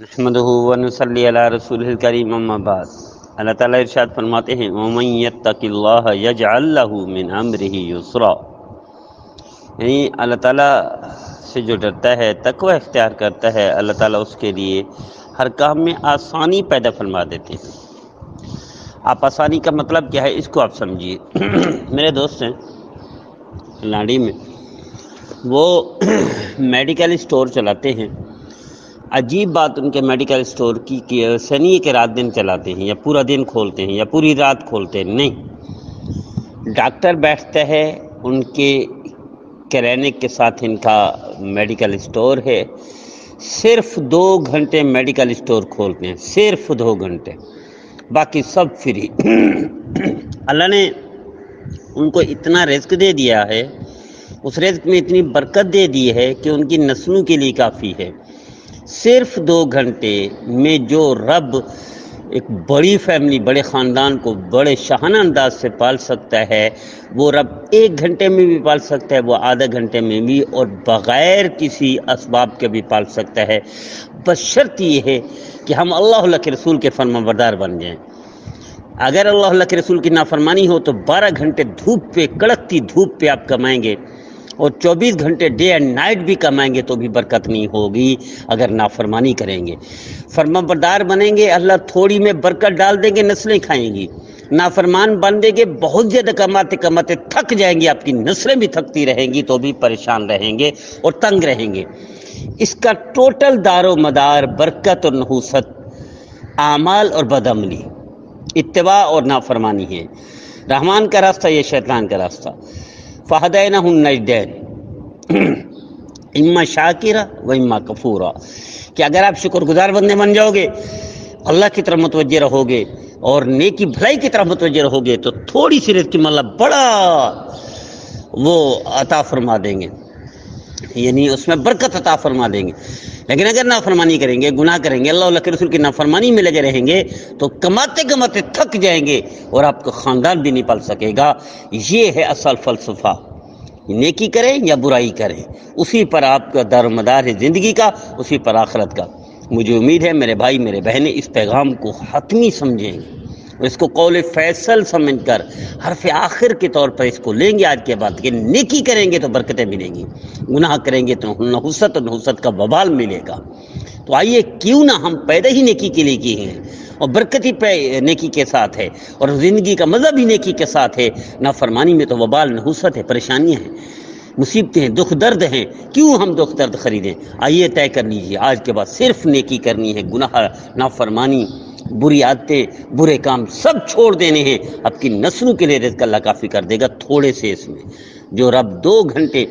نحمد ونسلی علی رسول الکریم اما بعد. اللہ تعالیٰ ارشاد فرماتے ہیں، ومن یتق اللہ یجعل له من امرہ یسرا یعنی اللہ تعالیٰ سے جو ڈرتا ہے، تقوی اختیار کرتا ہے، اللہ تعالیٰ اس کے لیے ہر کام میں آسانی پیدا فرما دیتے ہیں۔ آپ آسانی کا مطلب کیا ہے، اس کو آپ سمجھیے۔ میرے دوست ہیں لاڑی میں۔ وہ میڈیکل اسٹور چلاتے ہیں۔ عجیب بات ان کے میڈیکل اسٹور کی کہ سنی کے رات دن چلاتے ہیں یا پورا دن کھولتے ہیں یا پوری رات کھولتے ہیں۔ نہیں۔ ڈاکٹر بیٹھتا ہے، ان کے کرینک کے ساتھ ان کا میڈیکل اسٹور ہے۔ صرف دو گھنٹے میڈیکل اسٹور کھولتے ہیں۔ صرف دو گھنٹے۔ باقی سب فری اللہ نے ان کو اتنا رزق دے دیا ہے، اس رزق میں اتنی برکت دے دی ہے کہ ان کی نسلوں کے لیے کافی ہے۔ صرف دو گھنٹے میں جو رب ایک بڑی فیملی، بڑے خاندان کو بڑے شاہانہ انداز سے پال سکتا ہے، وہ رب ایک گھنٹے میں بھی پال سکتا ہے، وہ آدھا گھنٹے میں بھی اور بغیر کسی اسباب کے بھی پال سکتا ہے۔ بس شرط یہ ہے کہ ہم اللہ اللہ کے رسول کے فرما بردار بن جائیں۔ اگر اللہ اللہ کے رسول کی نافرمانی ہو تو بارہ گھنٹے دھوپ پہ، کڑکتی دھوپ پہ آپ کمائیں گے۔ اور چوبیس گھنٹے ڈے اینڈ نائٹ بھی کمائیں گے تو بھی برکت نہیں ہوگی، اگر نافرمانی کریں گے۔ فرما بردار بنیں گے، اللہ تھوڑی میں برکت ڈال دیں گے، نسلیں کھائیں گی۔ نافرمان بن دیں گے، بہت زیادہ کماتے کماتے تھک جائیں گے آپ کی نسلیں بھی تھکتی رہیں گی تو بھی پریشان رہیں گے اور تنگ رہیں گے۔ اس کا ٹوٹل دار و مدار برکت اور نحوست اعمال اور بدعملی، اتباع اور نافرمانی ہے۔ رحمان کا راستہ، یہ شیطان کا راستہ۔ فہدین النجدین اما شاکرہ و اما کفورہ کہ اگر آپ شکر گزار بندے بن جاؤ گے اللہ کی طرف متوجہ رہو گے اور نیکی بھلائی کی طرف متوجہ رہو گے تو تھوڑی سی رزق مطلب بڑا وہ عطا فرما دیں گے۔ یعنی اس میں برکت عطا فرما دیں گے۔ لیکن اگر نافرمانی کریں گے، گناہ کریں گے، اللہ اللہ کے رسول کی نافرمانی میں لگے رہیں گے، تو کماتے کماتے تھک جائیں گے اور آپ کا خاندان بھی نہیں پل سکے گا۔ یہ ہے اصل فلسفہ۔ نیکی کریں یا برائی کریں، اسی پر آپ کا دار و مدار ہے زندگی کا، اسی پر آخرت کا۔ مجھے امید ہے میرے بھائی، میرے بہنیں اس پیغام کو حتمی سمجھیں گے۔ اس کو قول فیصل سمجھ کر حرف آخر کے طور پر اس کو لیں گے آج کے بعد، کہ نیکی کریں گے تو برکتیں ملیں گی، گناہ کریں گے تو نحست اور نحست کا ببال ملے گا۔ تو آئیے، کیوں نہ ہم پیدا ہی نیکی کے لیے کی ہیں اور برکت ہی پہ نیکی کے ساتھ ہے اور زندگی کا مذہب ہی نیکی کے ساتھ ہے۔ نہ فرمانی میں تو وبال، نحوست ہے، پریشانیاں ہیں، مصیبتیں ہیں، دکھ درد ہیں۔ کیوں ہم دکھ درد خریدیں؟ آئیے طے کر لیجیے آج کے بعد صرف نیکی کرنی ہے، گناہ، نافرمانی۔ بری عادتیں، برے کام سب چھوڑ دینے ہیں۔ اب کی نسلوں کے لیے رزق اللہ کافی کر دے گا تھوڑے سے اس میں۔ جو رب دو گھنٹے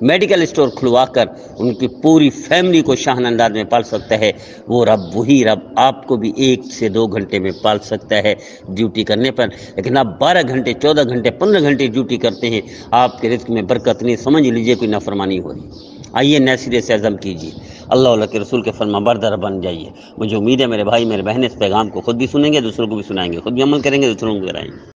میڈیکل اسٹور کھلوا کر ان کی پوری فیملی کو شاہن انداز میں پال سکتا ہے، وہ رب وہی رب آپ کو بھی ایک سے دو گھنٹے میں پال سکتا ہے ڈیوٹی کرنے پر۔ لیکن آپ بارہ گھنٹے، چودہ گھنٹے، پندرہ گھنٹے ڈیوٹی کرتے ہیں، آپ کے رزق میں برکت نہیں، سمجھ لیجیے کوئی نافرمانی ہو رہی۔ آئیے نئے سرے سے عزم کیجیے اللہ اللہ کے رسول کے فرما بردار بن جائیے۔ مجھے امید ہے میرے بھائی، میرے بہن اس پیغام کو خود بھی سنیں گے، دوسروں کو بھی سنائیں گے، خود بھی عمل کریں گے، دوسروں کو کرائیں گے۔